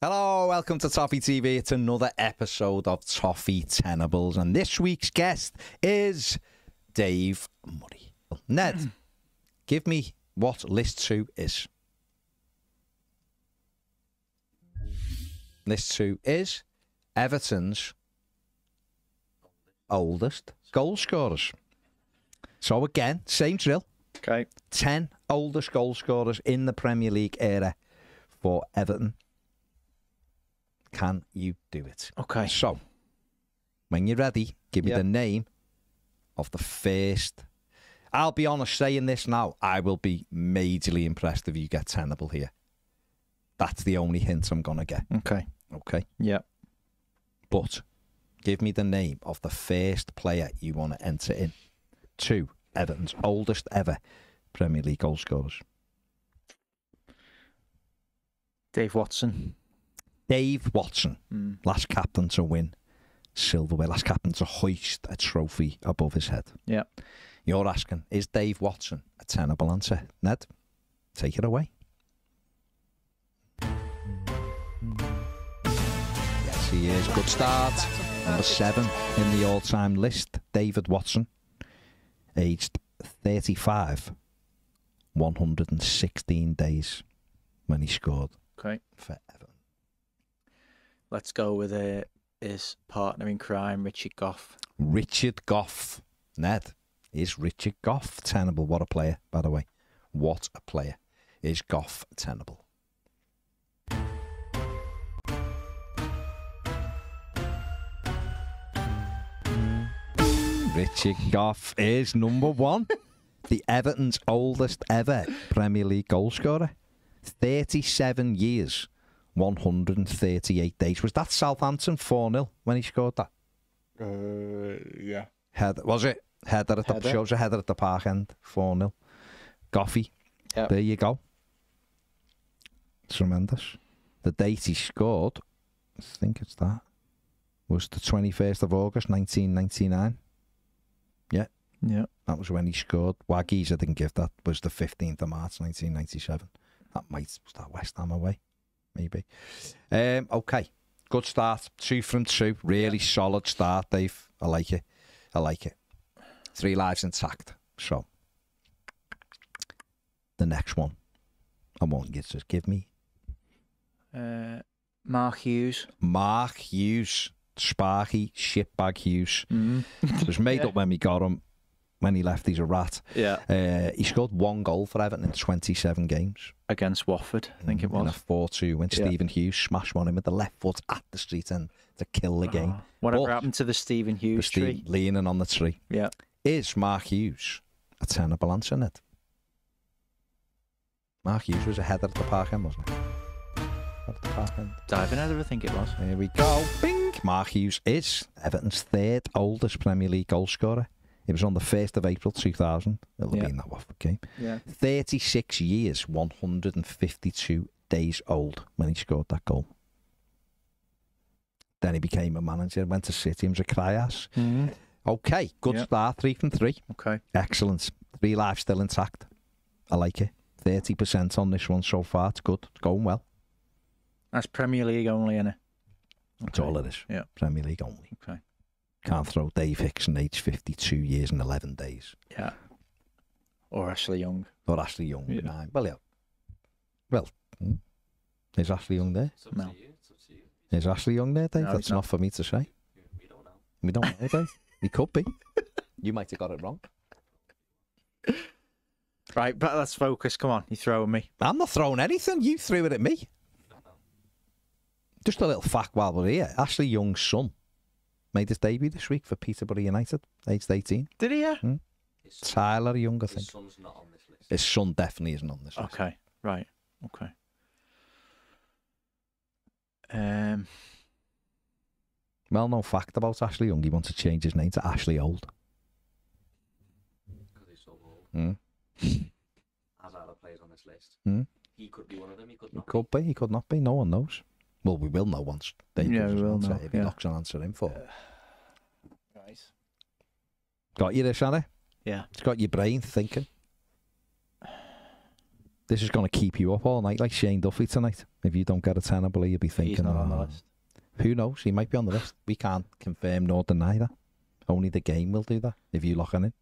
Hello, welcome to Toffee TV. It's another episode of Toffee Tenables, and this week's guest is Dave Murray. Ned, give me what list two is. List two is Everton's oldest goal scorers. So again, same drill. Okay. 10 oldest goal scorers in the Premier League era for Everton. Can you do it? Okay. So, when you're ready, give me Yep. the name of the first. I'll be honest saying this now. I will be majorly impressed if you get tenable here. That's the only hint I'm going to get. Okay. Okay. Yeah. But give me the name of the first player you want to enter in. Two, Everton's oldest ever Premier League goal scorers. Dave Watson. Dave Watson, Mm. last captain to win silverware, last captain to hoist a trophy above his head. Yeah. You're asking, is Dave Watson a tenable answer? Ned, take it away. Yes, he is. Good start. Number seven in the all time list, David Watson, aged 35, 116 days when he scored Okay. for. Let's go with uh, his partner in crime, Richard Gough. Richard Gough. Ned, is Richard Gough tenable? What a player, by the way. What a player. Is Gough tenable? Richard Gough is number one. the Everton's oldest ever Premier League goalscorer. 37 years, 138 days. Was that Southampton 4 0 when he scored that? Uh, yeah. Header, was it? Header at the Header. shows a header at the park end, 4 0. Goffy. Yep. There you go. Tremendous. The date he scored, I think it's that, was the 21st of August 1999. Yeah. That was when he scored. Waggies, I didn't give that, was the 15th of March 1997. That might, was that West Ham away? Maybe. Um, okay. Good start. Two from two. Really solid start, Dave. I like it. I like it. Three lives intact. So, the next one, I you to just give me Uh, Mark Hughes. Mark Hughes, Sparky, shitbag Hughes. Mm. It was made Yeah. up when we got him. When he left, he's a rat. Yeah. Uh, he scored one goal for Everton in 27 games. Against Watford, I think it In a was. 4 2 when Yeah. Stephen Hughes smashed one in with the left foot at the street end to kill the game. Oh, whatever But- happened to the Stephen The Hughes Steve tree? leaning on the tree. Yeah. Is Mark Hughes a tenable answer in it? Mark Hughes was a header at the park end, wasn't he? At the park end. Diving header, I think it was. Here we go. Bing! Mark Hughes is Everton's third oldest Premier League goal scorer. It was on the 1st of April 2000. It'll have Yeah. been that Watford game. Yeah. 36 years, 152 days old when he scored that goal. Then he became a manager, went to City, and was a cry-ass. Mm. Okay, good Yeah. start, three from three. Okay. Excellent. Three lives still intact. I like it. 30% on this one so far. It's good. It's going well. That's Premier League only, innit? That's all it is. Yeah. Premier League only. Okay. Can't throw Dave Hickson, age 52 years and 11 days. Yeah. Or Ashley Young. Or Ashley Young, Yeah. nine. Well, yeah. Well, hmm. is Ashley Young there? No. Is Ashley Young there, Dave? No, That's he's not. not for me to say. We don't know. We don't know, Dave. He could be. You might have got it wrong. Right, but let's focus. Come on, you're throwing me. I'm not throwing anything. You threw it at me. Just a little fact while we're here. Ashley Young's son made his debut this week for Peterborough United, aged 18. Did he? Yeah. Tyler Young, I His think. son's not on this list. His son definitely isn't on this list. Okay. Right. Okay. Um. Well known fact about Ashley Young, he wants to change his name to Ashley Old. Because he's so old. Mm. As other players on this list. Hmm. He could be one of them. He could He not. could be, he could not be, no one knows. Well, we will know once they yeah, gives we us will answer, know, if he yeah. knocks an answer in for. Uh, right. Got you there, Shannon? Yeah. It's got your brain thinking. This is going to keep you up all night, like Shane Duffy tonight. If you don't get a tenable, you'll be thinking, He's not on the "Oh, list. Who knows? He might be on the list. We can't confirm nor deny that. Only the game will do that if you lock it in.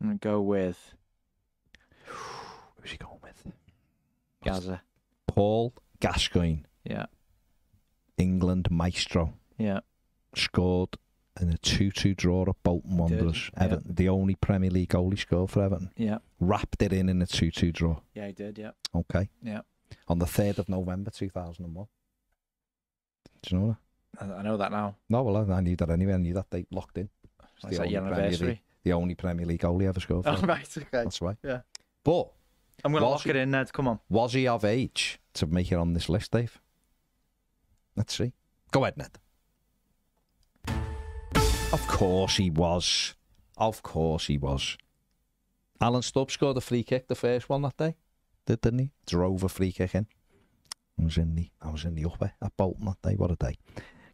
I'm gonna go with Who's he going with? Gaza. Paul Gascoigne, Yeah, England maestro, yeah. scored in a 2 2 draw at Bolton did, Wanderers. yeah. Everton, the only Premier League goal he scored for Everton. Yeah, Wrapped it in in a 2 2 draw. yeah, he did. Yeah, Okay. Yeah. On the 3rd of November 2001. Do you know that? I, I know that now. No, well, I, I knew that anyway. I knew that they locked in. It's That's the like your only Premier anniversary. League, the only Premier League goal he ever scored for. Oh right, okay. That's why. Yeah. But I'm gonna Was lock he- it in, Ned. Come on. was he of age to make it on this list, Dave? Let's see. Go ahead, Ned. Of course he was. Of course he was. Alan Stubbs scored a free kick, the first one that day. Did, didn't he? Drove a free kick in. I was in the I was in the upper at Bolton that day. What a day.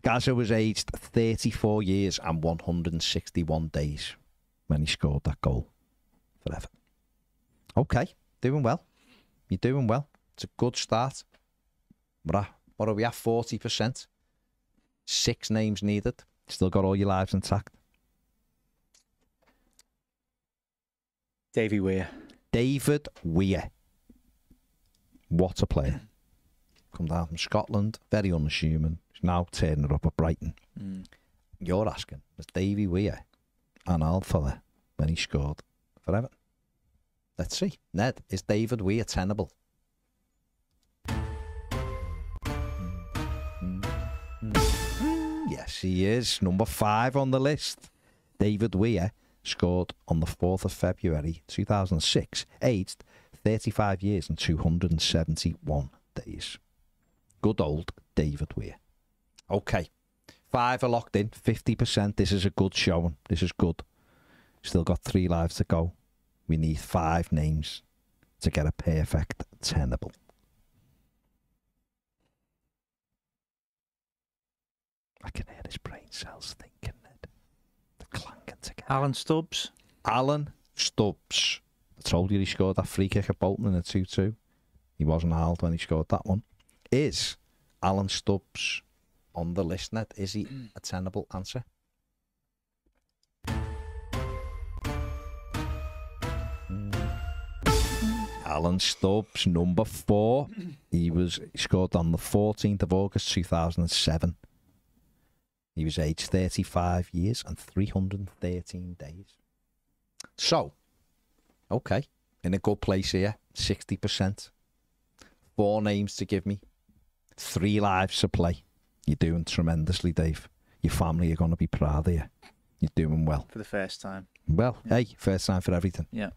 Gaza was aged 34 years and 161 days when he scored that goal forever. Okay, doing well. You're doing well. It's a good start. What are, we at? 40%. Six names needed. Still got all your lives intact. Davy Weir. David Weir. What a player. Come down from Scotland, very unassuming. He's now turning up at Brighton. Mm. You're asking, was Davy Weir an old fella when he scored for Everton? Let's see. Ned, is David Weir tenable? Yes, he is. Number five on the list. David Weir scored on the 4th of February 2006, aged 35 years and 271 days. Good old David Weir. Okay. Five are locked in, 50%. This is a good showing. This is good. Still got three lives to go. We need five names to get a perfect tenable. I can hear his brain cells thinking it. The clanking together. Alan Stubbs. Alan Stubbs. I told you he scored that free kick at Bolton in a 2 2. He wasn't held when he scored that one. Is Alan Stubbs on the list net? Is he a tenable answer? Alan Stubbs, number four. He was he scored on the 14th of August 2007. He was aged 35 years and 313 days. So, okay, in a good place here, 60%. Four names to give me, three lives to play. You're doing tremendously, Dave. Your family are going to be proud of you. You're doing well. for the first time. Well, hey, first time for everything. Yeah.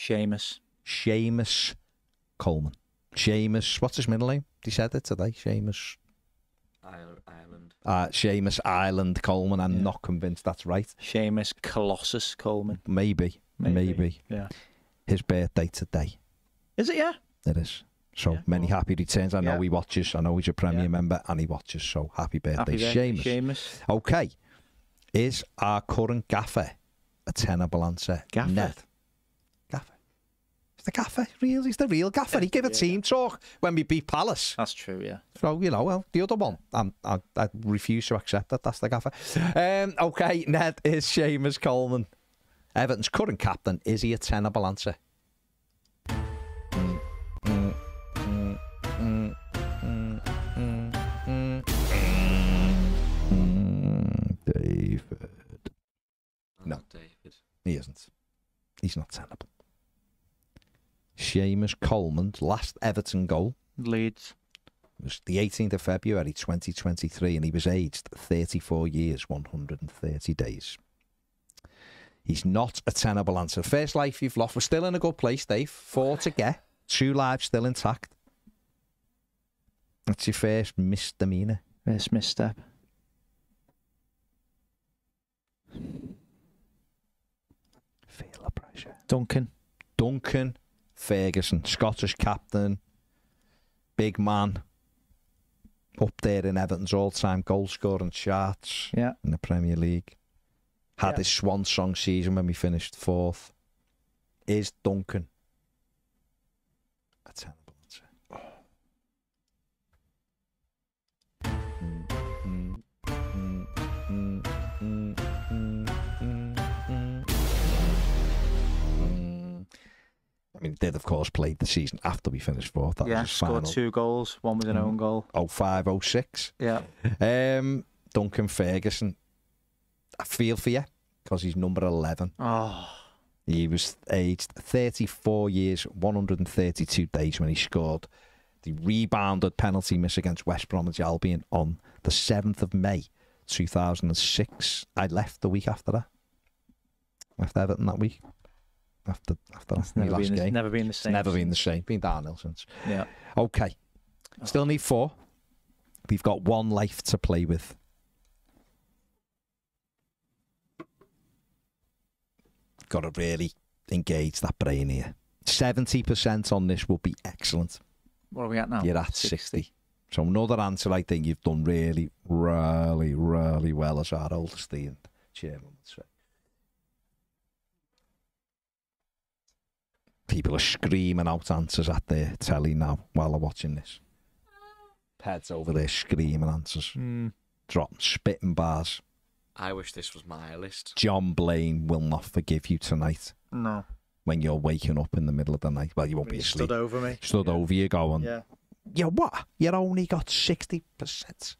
Seamus. Seamus Coleman. Seamus, what's his middle name? He said it today. Seamus. Ireland. Ireland. Uh, Seamus Island Coleman. I'm Yeah. not convinced that's right. Seamus Colossus Coleman. Maybe. Maybe. Yeah. His birthday today. Is it? Yeah. It is. So Yeah. many happy returns. I know Yeah. he watches. I know he's a Premier Yeah. member and he watches. So happy birthday, Happy birthday, Seamus. Seamus. Okay. Is our current gaffer a tenable answer? Gaffer? Ned. Gaffer. He's the gaffer. Real. He's the real gaffer. He gave a Yeah. team talk when we beat Palace. That's true. Yeah. So, you know, well, the other one, I'm, I, I refuse to accept that. That's the gaffer. Um, okay, Ned is Seamus Coleman. Everton's current captain. Is he a tenable answer? David. No. David. He isn't. He's not tenable. Seamus Coleman's last Everton goal Leeds. It was the 18th of February 2023 and he was aged 34 years 130 days. He's not a tenable answer. First life you've lost. We're still in a good place, Dave. Four to get. Two lives still intact. That's your first misdemeanor. First misstep. Feel the pressure. Duncan. Duncan Ferguson, Scottish captain, big man, up there in Everton's all-time goal scoring charts Yeah. in the Premier League. had Yeah. his swan song season when we finished fourth. Is Duncan a tenable answer? Hmm. I mean, did of course play the season after we finished fourth. That yeah, scored final. two goals. One was an Mm. own goal. 05, 06. Yeah. Um, Duncan Ferguson. I feel for you because he's number 11. Oh, He was aged 34 years, 132 days when he scored the rebounded penalty miss against West Bromwich Albion on the 7th of May 2006. I left the week after that. Left Everton that week. After after that, it's my never last been, the, game. never been the It's same. never been the same. Been downhill since. Yeah. Okay. Still need four. We've got one life to play with. Got to really engage that brain here. 70% on this will be excellent. What are we at now? You're at 60. So another answer I think you've done really, really, really well as our old esteemed chairman would say. People are screaming out answers at their telly now while they're watching this. Heads over there screaming answers, Mm. dropping spitting bars. I wish this was my list. John Blaine will not forgive you tonight No. when you're waking up in the middle of the night. Well, you won't be He asleep. stood over me. Stood Yeah. over you going, Yeah. yeah, what? You only got 60%.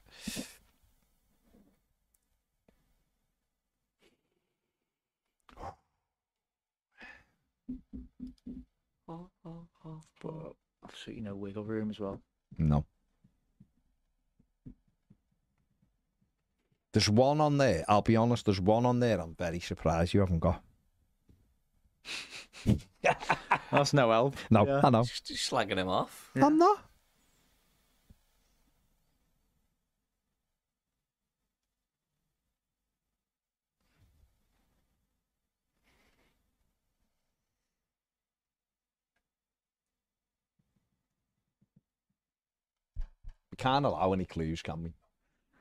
But absolutely no wiggle room as well. No. There's one on there. I'll be honest. There's one on there. I'm very surprised you haven't got. That's no help. No, Yeah. I know. Just, just slagging him off. Yeah. I'm not. Can't allow any clues, can we?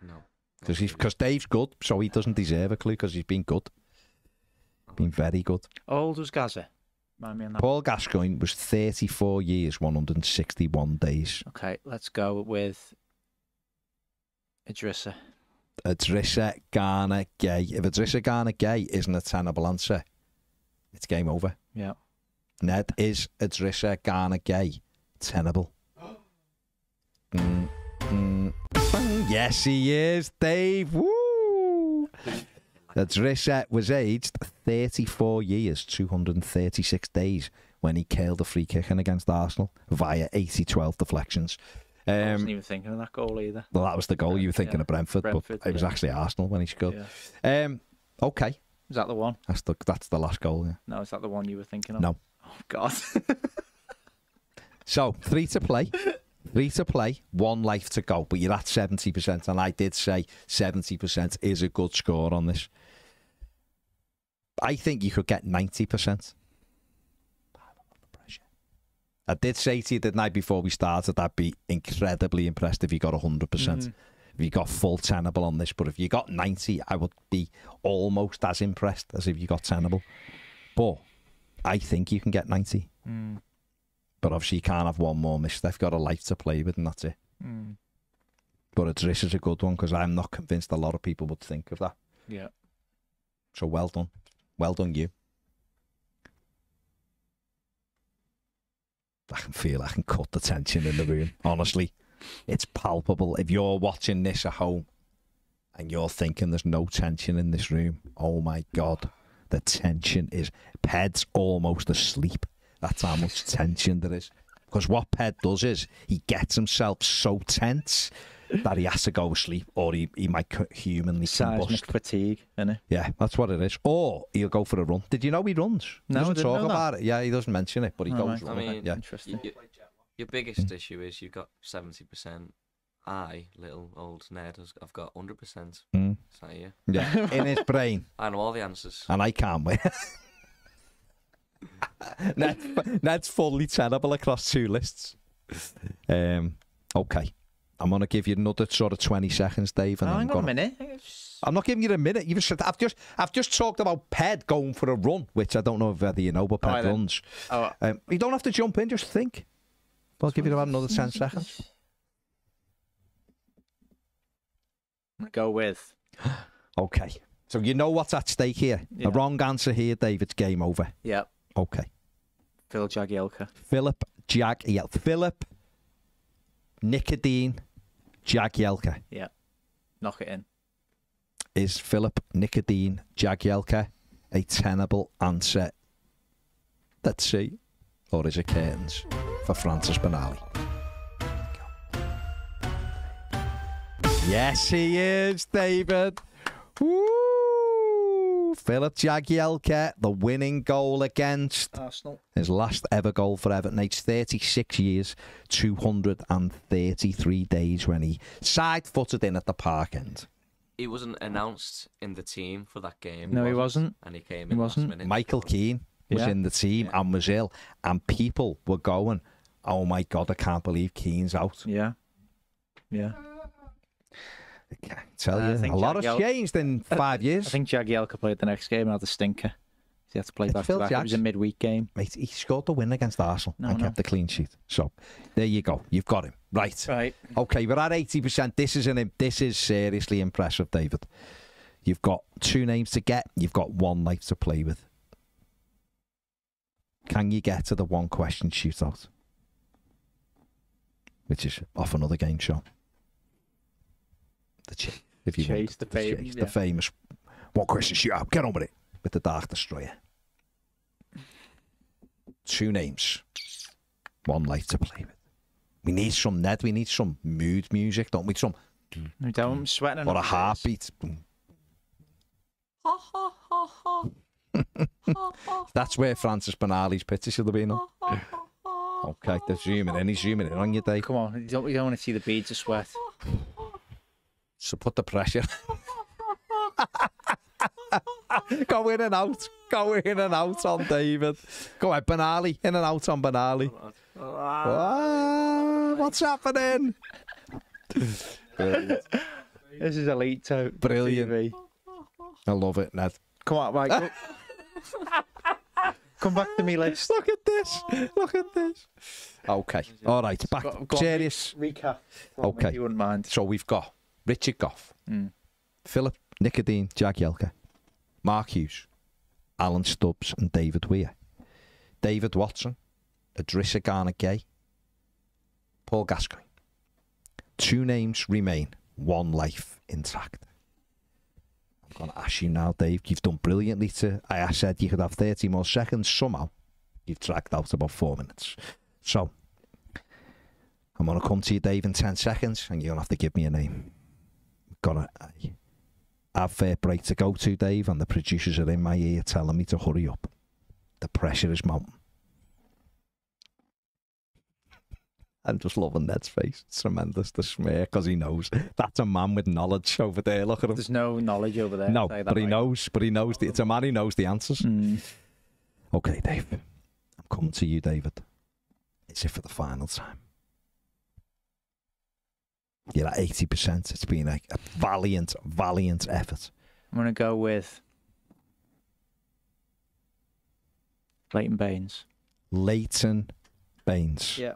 No. Because he's because Dave's good, so he doesn't deserve a clue because he's been good, been very good. How old was Gaza? Mind me on that. Paul Gascoigne was 34 years, 161 days. Okay, let's go with Idrissa. Adrissa Garner Gay. If Idrissa Gana Gueye isn't a tenable answer, it's game over. Yeah. Ned is Idrissa Gana Gueye. Tenable. Mm, bang. Yes, he is, Dave. Woo! Idrissa was aged 34 years, 236 days when he killed a free kick in against Arsenal via 80 12 deflections. I Um, wasn't even thinking of that goal either. well, that was the goal. You were thinking Yeah. of Brentford, Brentford, but it was yeah. actually Arsenal when he scored. Um, okay, Is that the one? that's the that's the last goal. Yeah. No, is that the one you were thinking of? No. Oh God. So three to play, three to play, one life to go. But you're at seventy percent, and I did say seventy percent is a good score on this. I think you could get ninety percent. I did say to you the night before we started, I'd be incredibly impressed if you got hundred percent. Mhm. If you got full tenable on this, but if you got ninety, I would be almost as impressed as if you got tenable. But I think you can get ninety. Mm. But obviously, you can't have one more miss. They've got a life to play with, and that's it. Mm. But Idris is a good one because I'm not convinced a lot of people would think of that. Yeah. So well done. Well done, you. I can feel I can cut the tension in the room. Honestly, it's palpable. If you're watching this at home and you're thinking there's no tension in this room, oh my God, the tension is. Ped's almost asleep. That's how much tension there is. Because what Ped does is he gets himself so tense that he has to go to sleep or he, he might co- humanly Seismic combust. fatigue, innit? Yeah, that's what it is. Or he'll go for a run. Did you know he runs? He No, I doesn't didn't talk know that. about it. Yeah, he doesn't mention it, but he Oh, goes right. I running. mean, yeah. Interesting. Y- y- your biggest issue is you've got 70%. I, little old Ned, has, I've got 100%. Mm. Is that you? Yeah, in his brain, I know all the answers. and I can't wait. Ned's, Ned's fully tenable across two lists. Um, okay, I'm gonna give you another sort of twenty seconds, Dave, and Oh, I'm hang on a gonna. minute. I'm not giving you a minute. You've just, I've just I've just talked about Ped going for a run, which I don't know whether you know, but Ped then. runs. Oh, Um, you don't have to jump in, just think. I'll give you about another 10 seconds. Go with Okay. So you know what's at stake here. Yeah. A wrong answer here, David. Game over. yeah, Okay. Phil Jagielka. Philip Jagielka. Philip Nikodem Jagielka. Yeah, knock it in. Is Philip Nikodem Jagielka a tenable answer? Let's see. Or is it curtains for Francis Benali? Yes, he is, David. Woo! Philip Jagielka, the winning goal against Arsenal. his last ever goal for Everton, aged 36 years, 233 days when he side footed in at the park end. He wasn't announced in the team for that game. No, he wasn't. And he came He in wasn't. last minute. Michael Keane was Yeah. in the team Yeah. and was ill, and people were going, Oh my God, I can't believe Keane's out. Yeah, yeah. I tell uh, I you, a lot has Jagiel- changed in five years. I think Jagielka played the next game and had a stinker. He had to play back to back. It was a midweek game. Mate, he scored the win against Arsenal No, and no. kept the clean sheet. So there you go. You've got him. Right. Right. Okay, we're at eighty percent. This is an this is seriously impressive, David. You've got two names to get. You've got one life to play with. Can you get to the one question shootout, which is off another game show? The chase, if you Chase, want, the famous, chase, yeah. the famous one question shootout. Get on with it with the Dark Destroyer. Two names, one life to play with. We need some Ned. We need some mood music, don't we? Some No doubt I'm sweating. or a enough for this. heartbeat. That's where Francis Benali's picture should have been on. Okay, they're zooming in. He's zooming in on you, Dave. Come on, you don't, you don't want to see the beads of sweat. So put the pressure. Go in and out. Go in and out on David. Go ahead, Benali. In and out on Benali. Ah, what's happening? Brilliant. This is elite to Brilliant. TV. I love it, Ned. Come on, Mike. Come back to me list. Look at this. Look at this. Okay. All right. Back. Go- go Serious. Recap. Okay. you wouldn't mind. So we've got Richard Gough, Mm. Philip Nikodem Jagielka, Mark Hughes, Alan Stubbs, and David Weir. David Watson, Idrissa Gana Gueye, Paul Gascoigne. Two names remain, one life intact. I'm going to ask you now, Dave. You've done brilliantly to. I said you could have 30 more seconds. Somehow, you've dragged out about four minutes. So, I'm going to come to you, Dave, in 10 seconds, and you're going to have to give me a name. Got to have fair break to go to, Dave, and the producers are in my ear telling me to hurry up. The pressure is mounting. I'm just loving Ned's face. It's tremendous, the smear, because he knows that's a man with knowledge over there. Look at him. There's no knowledge over there. No, I'll tell you that but he right. knows. But he knows. The, it's a man who knows the answers. Mm. Okay, Dave. I'm coming to you, David. Is it for the final time? You're at 80%. It's been a, a valiant, valiant effort. I'm going to go with Leighton Baines. Leighton Baines. Yeah.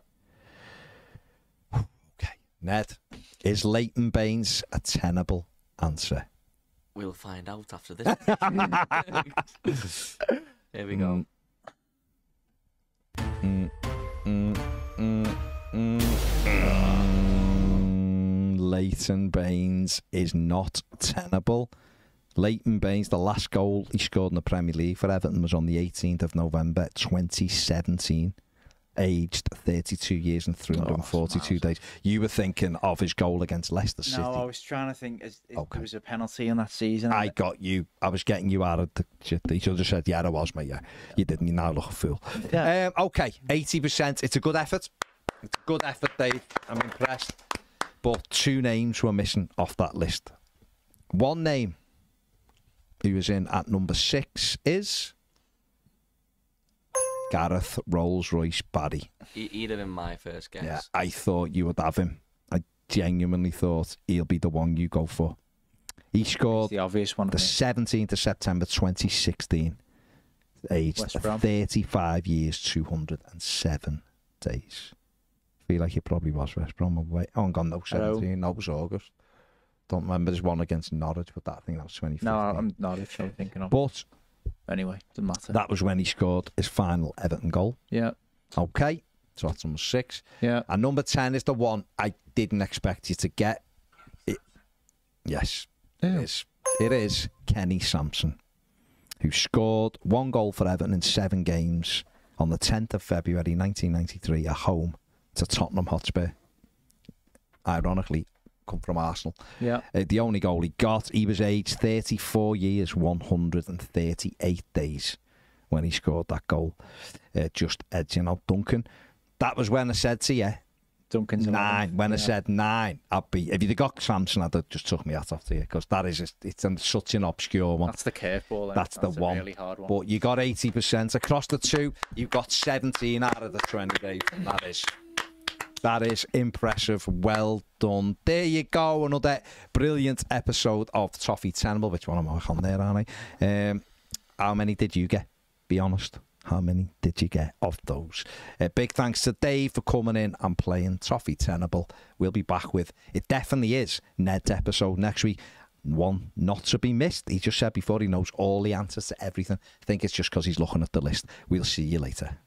Okay. Ned, is Leighton Baines a tenable answer? We'll find out after this. Here we go. Mm, mm, mm, Leighton Baines is not tenable. Leighton Baines, the last goal he scored in the Premier League for Everton was on the 18th of November 2017. Aged 32 years and 342 smiles. days. You were thinking of his goal against Leicester City. No, I was trying to think. Is, is, Okay. There was a penalty in that season. I got you. I was getting you out of the shit. You should have said, yeah, I was, mate. Yeah. You didn't. You now look a fool. Yeah. Um, okay, 80%. It's a good effort. It's a good effort, Dave. I'm impressed. But two names were missing off that list. One name who was in at number six is Gareth Rolls Royce Barry. He, he'd have been my first guess. Yeah, I thought you would have him. I genuinely thought he'll be the one you go for. He It's scored the obvious one. the 17th of September 2016, aged 35 years, 207 days. Feel like it probably was West Brom away. Oh, I'm gone, no, Hello. 17, no, it was August. Don't remember, there's one against Norwich, but that, I think that was 2015. No, I'm not. If I'm thinking of. But Anyway, doesn't matter. that was when he scored his final Everton goal. yeah, Okay, so that's number six. yeah. And number 10 is the one I didn't expect you to get. It, yes, it Who? is. It is Kenny Sansom, who scored one goal for Everton in seven games on the 10th of February 1993 at home to Tottenham Hotspur. Ironically, come from Arsenal. Yeah. Uh, the only goal he got, he was aged 34 years, 138 days when he scored that goal, uh, just edging out Duncan. That was when I said to you, Duncan's nine. When I said nine, I'd be. If you'd got Sansom, I'd have just took me off to you because that is just, it's an, such an obscure one. That's the curveball. then. That's the a one. really hard one. But you got 80% across the two. You've got 17 out of the 20 days. That is. That is impressive. Well done. There you go. Another brilliant episode of Toffee Tenable. Which one am I on there, aren't I? Um, how many did you get? Be honest. How many did you get of those? Uh, big thanks to Dave for coming in and playing Toffee Tenable. We'll be back with it. Definitely is Ned's episode next week. One not to be missed. He just said before he knows all the answers to everything. I think it's just because he's looking at the list. We'll see you later.